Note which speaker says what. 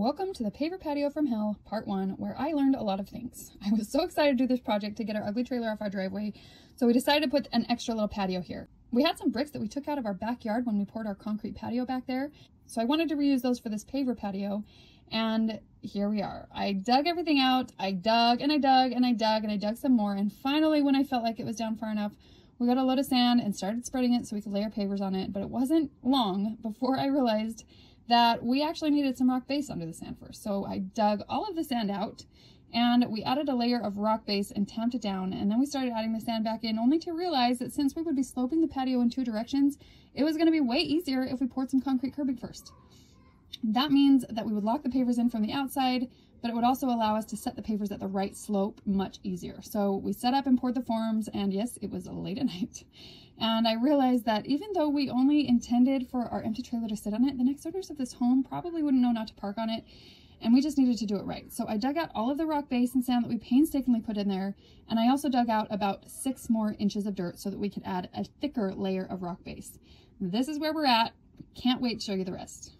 Speaker 1: Welcome to the paver patio from hell, part one, where I learned a lot of things. I was so excited to do this project to get our ugly trailer off our driveway, so we decided to put an extra little patio here. We had some bricks that we took out of our backyard when we poured our concrete patio back there, so I wanted to reuse those for this paver patio, and here we are. I dug everything out, I dug and I dug and I dug and I dug some more, and finally when I felt like it was down far enough, we got a load of sand and started spreading it so we could lay our pavers on it, but it wasn't long before I realized that we actually needed some rock base under the sand first. So I dug all of the sand out and we added a layer of rock base and tamped it down and then we started adding the sand back in only to realize that since we would be sloping the patio in two directions, it was going to be way easier if we poured some concrete curbing first. That means that we would lock the pavers in from the outside, but it would also allow us to set the pavers at the right slope much easier. So we set up and poured the forms, and yes, it was late at night. And I realized that even though we only intended for our empty trailer to sit on it, the next owners of this home probably wouldn't know not to park on it, and we just needed to do it right. So I dug out all of the rock base and sand that we painstakingly put in there, and I also dug out about six more inches of dirt so that we could add a thicker layer of rock base. This is where we're at. Can't wait to show you the rest.